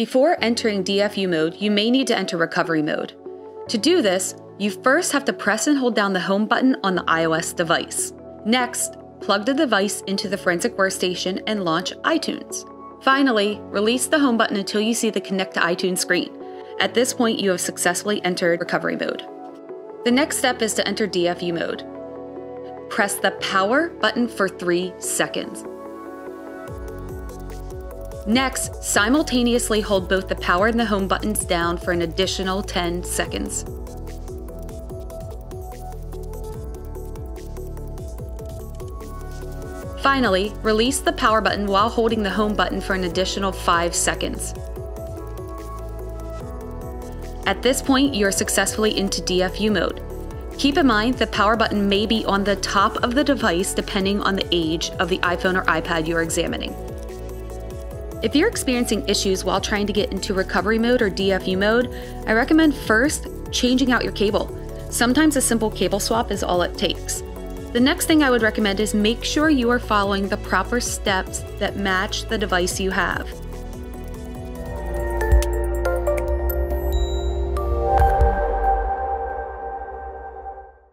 Before entering DFU mode, you may need to enter recovery mode. To do this, you first have to press and hold down the home button on the iOS device. Next, plug the device into the Forensic Workstation and launch iTunes. Finally, release the home button until you see the Connect to iTunes screen. At this point, you have successfully entered recovery mode. The next step is to enter DFU mode. Press the power button for 3 seconds. Next, simultaneously hold both the power and the home buttons down for an additional 10 seconds. Finally, release the power button while holding the home button for an additional 5 seconds. At this point, you are successfully into DFU mode. Keep in mind the power button may be on the top of the device depending on the age of the iPhone or iPad you are examining. If you're experiencing issues while trying to get into recovery mode or DFU mode, I recommend first changing out your cable. Sometimes a simple cable swap is all it takes. The next thing I would recommend is make sure you are following the proper steps that match the device you have.